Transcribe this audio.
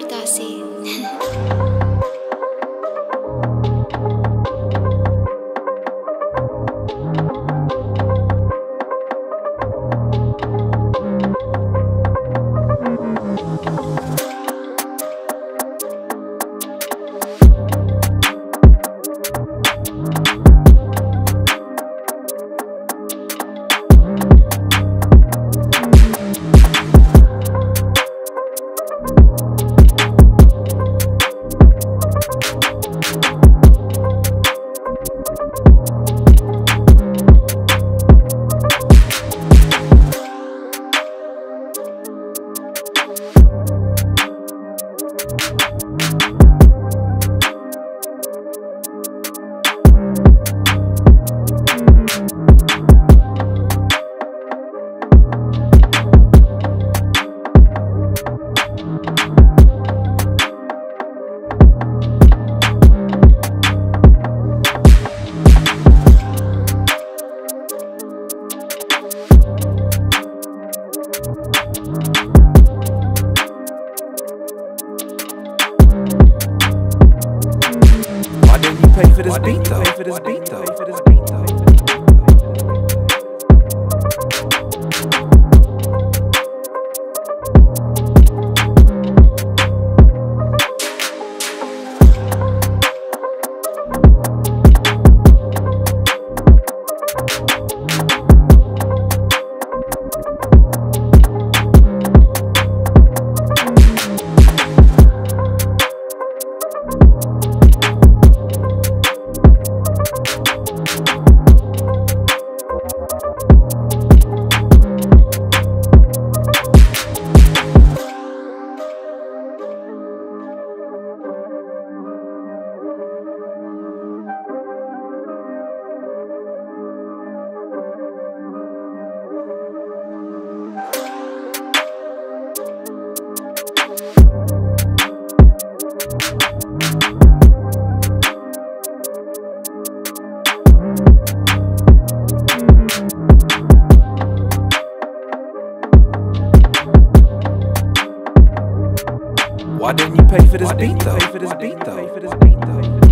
puerta así. Why didn't you pay for this beat though? Why didn't you pay for this beat though?